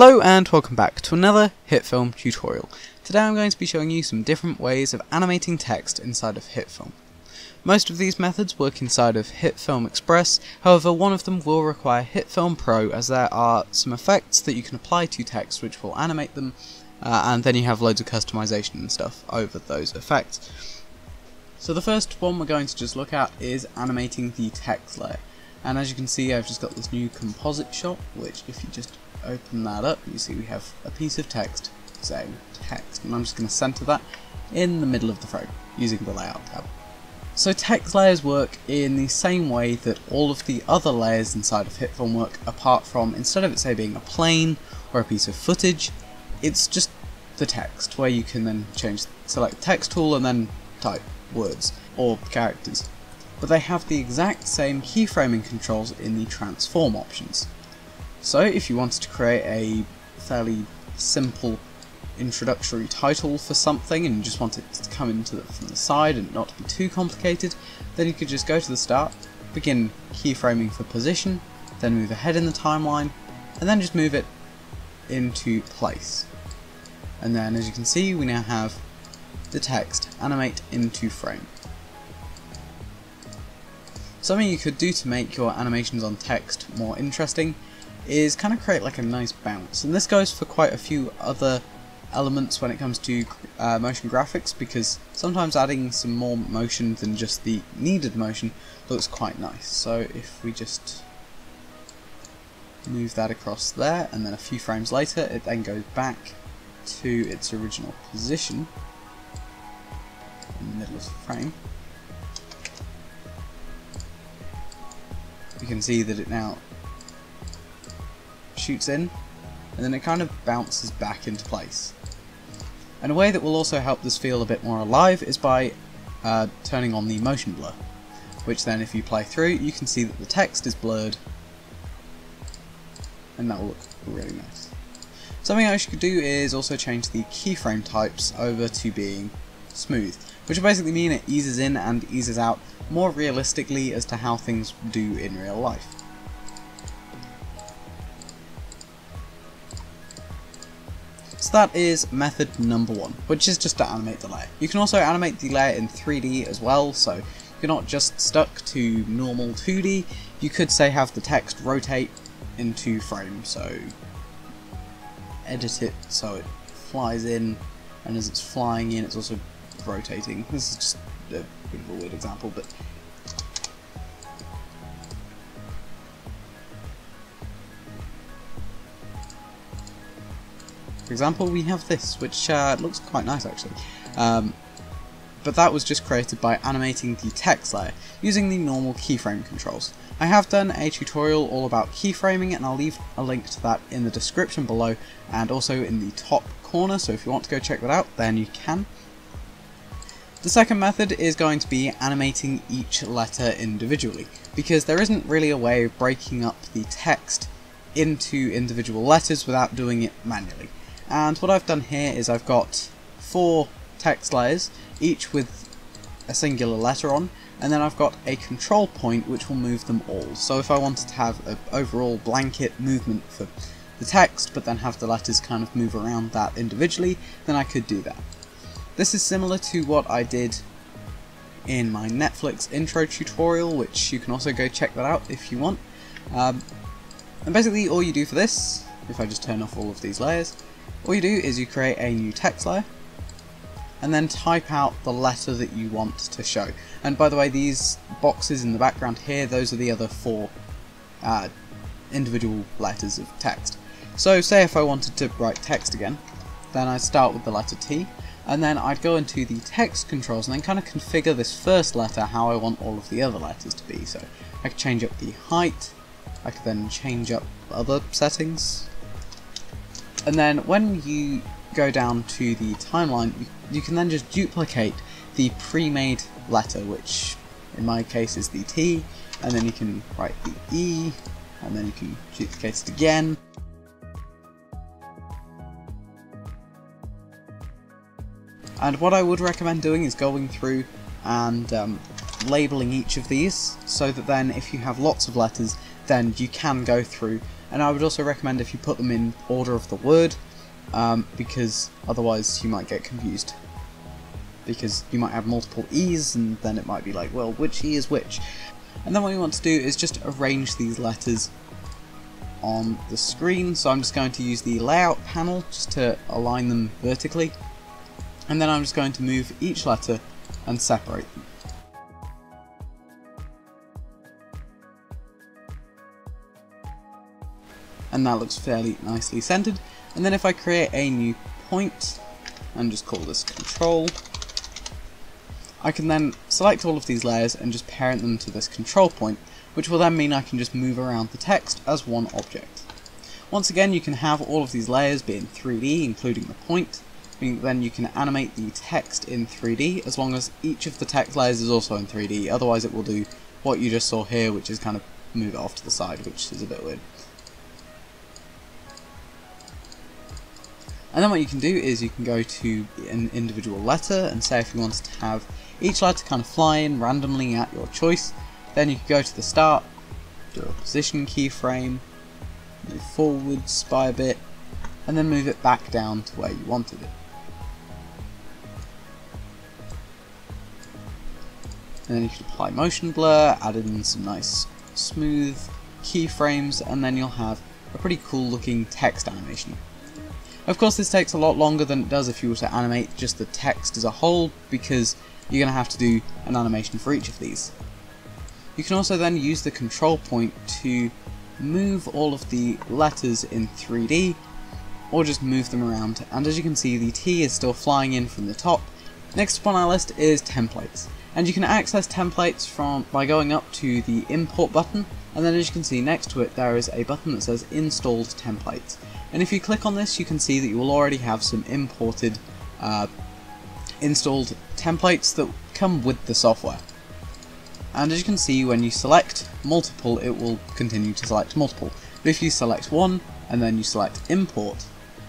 Hello and welcome back to another HitFilm tutorial. Today I'm going to be showing you some different ways of animating text inside of HitFilm. Most of these methods work inside of HitFilm Express, however one of them will require HitFilm Pro as there are some effects that you can apply to text which will animate them uh, and then you have loads of customization and stuff over those effects. So the first one we're going to just look at is animating the text layer. And as you can see I've just got this new composite shot which if you just open that up you see we have a piece of text saying text and I'm just going to center that in the middle of the frame using the layout tab. So text layers work in the same way that all of the other layers inside of HitFilm work apart from instead of it say being a plane or a piece of footage it's just the text where you can then change select text tool and then type words or characters but they have the exact same keyframing controls in the transform options. So if you wanted to create a fairly simple introductory title for something and you just want it to come into the, from the side and not to be too complicated, then you could just go to the start, begin keyframing for position, then move ahead in the timeline, and then just move it into place. And then as you can see we now have the text animate into frame. Something you could do to make your animations on text more interesting is kind of create like a nice bounce. And this goes for quite a few other elements when it comes to uh, motion graphics because sometimes adding some more motion than just the needed motion looks quite nice. So if we just move that across there and then a few frames later it then goes back to its original position in the middle of the frame you can see that it now shoots in and then it kind of bounces back into place. And a way that will also help this feel a bit more alive is by uh, turning on the motion blur, which then if you play through you can see that the text is blurred and that will look really nice. Something else you could do is also change the keyframe types over to being smooth, which will basically mean it eases in and eases out more realistically as to how things do in real life. So that is method number one, which is just to animate the layer. You can also animate the layer in 3D as well, so you're not just stuck to normal 2D, you could say have the text rotate into frame, so edit it so it flies in, and as it's flying in it's also rotating. This is just a bit of a weird example, but For example, we have this, which uh, looks quite nice actually. Um, but that was just created by animating the text layer using the normal keyframe controls. I have done a tutorial all about keyframing and I'll leave a link to that in the description below and also in the top corner so if you want to go check that out then you can. The second method is going to be animating each letter individually because there isn't really a way of breaking up the text into individual letters without doing it manually. And what I've done here is I've got four text layers, each with a singular letter on, and then I've got a control point which will move them all. So if I wanted to have an overall blanket movement for the text, but then have the letters kind of move around that individually, then I could do that. This is similar to what I did in my Netflix intro tutorial, which you can also go check that out if you want. Um, and basically all you do for this, if I just turn off all of these layers, all you do is you create a new text layer and then type out the letter that you want to show. And by the way, these boxes in the background here, those are the other four uh, individual letters of text. So say if I wanted to write text again, then I'd start with the letter T, and then I'd go into the text controls and then kind of configure this first letter how I want all of the other letters to be. So I could change up the height, I could then change up other settings, and then when you go down to the timeline, you, can then just duplicate the pre-made letter, which in my case is the T, and then you can write the E, and then you can duplicate it again. And what I would recommend doing is going through and um, labeling each of these so that then if you have lots of letters then you can go through and I would also recommend if you put them in order of the word, um, because otherwise you might get confused. Because you might have multiple E's, and then it might be like, well, which E is which? And then what you want to do is just arrange these letters on the screen. So I'm just going to use the layout panel just to align them vertically. And then I'm just going to move each letter and separate them. And that looks fairly nicely centered. And then if I create a new point and just call this control, I can then select all of these layers and just parent them to this control point, which will then mean I can just move around the text as one object. Once again, you can have all of these layers be in 3D, including the point, meaning then you can animate the text in 3D as long as each of the text layers is also in 3D, otherwise it will do what you just saw here, which is kind of move it off to the side, which is a bit weird. And then what you can do is you can go to an individual letter and say if you wanted to have each letter kind of fly in randomly at your choice, then you can go to the start, do a position keyframe, move forwards by a bit, and then move it back down to where you wanted it. And then you can apply motion blur, add in some nice smooth keyframes, and then you'll have a pretty cool looking text animation. Of course this takes a lot longer than it does if you were to animate just the text as a whole because you're going to have to do an animation for each of these. You can also then use the control point to move all of the letters in 3D or just move them around and as you can see the T is still flying in from the top. Next up on our list is templates and you can access templates from by going up to the import button and then as you can see next to it there is a button that says installed templates and if you click on this, you can see that you will already have some imported uh, installed templates that come with the software. And as you can see, when you select multiple, it will continue to select multiple. But if you select one, and then you select import,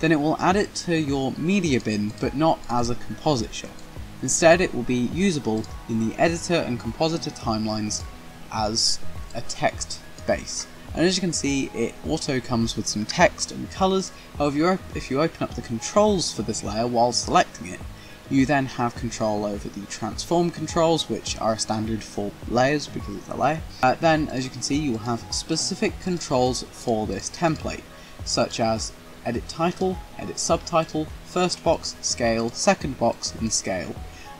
then it will add it to your media bin, but not as a composite shot. Instead, it will be usable in the editor and compositor timelines as a text base and as you can see it also comes with some text and colours, however if you open up the controls for this layer while selecting it, you then have control over the transform controls which are standard for layers because it's a layer. Uh, then as you can see you will have specific controls for this template such as edit title, edit subtitle, first box, scale, second box and scale.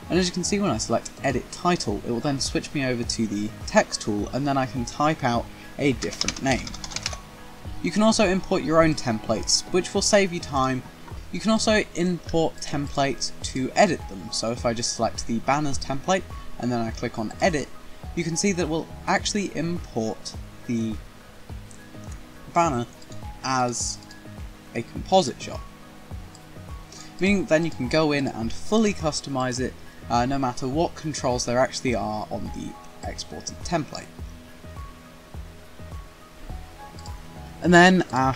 And as you can see when I select edit title it will then switch me over to the text tool and then I can type out a different name. You can also import your own templates, which will save you time. You can also import templates to edit them, so if I just select the banners template and then I click on edit, you can see that we'll actually import the banner as a composite shot. Meaning then you can go in and fully customize it uh, no matter what controls there actually are on the exported template. And then our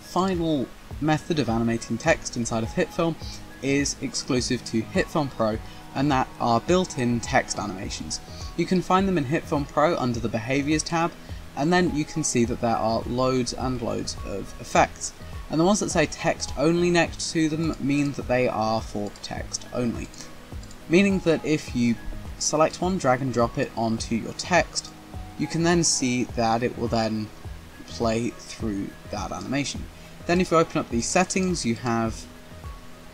final method of animating text inside of HitFilm is exclusive to HitFilm Pro and that are built-in text animations. You can find them in HitFilm Pro under the Behaviors tab and then you can see that there are loads and loads of effects. And the ones that say text only next to them mean that they are for text only. Meaning that if you select one, drag and drop it onto your text, you can then see that it will then play through that animation. Then if you open up these settings, you have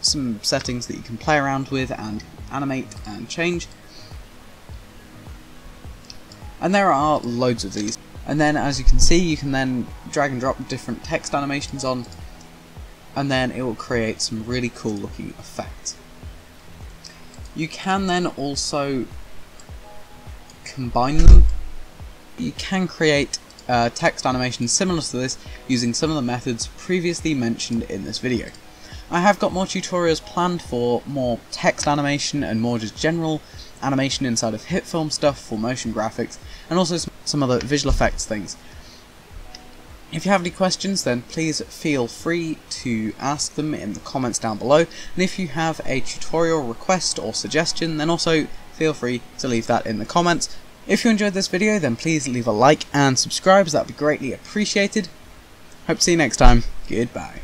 some settings that you can play around with and animate and change. And there are loads of these. And then as you can see, you can then drag and drop different text animations on, and then it will create some really cool looking effects. You can then also combine them. You can create uh, text animations similar to this using some of the methods previously mentioned in this video. I have got more tutorials planned for more text animation and more just general animation inside of HitFilm stuff for motion graphics and also some other visual effects things. If you have any questions then please feel free to ask them in the comments down below and if you have a tutorial request or suggestion then also feel free to leave that in the comments if you enjoyed this video then please leave a like and subscribe that would be greatly appreciated. Hope to see you next time. Goodbye.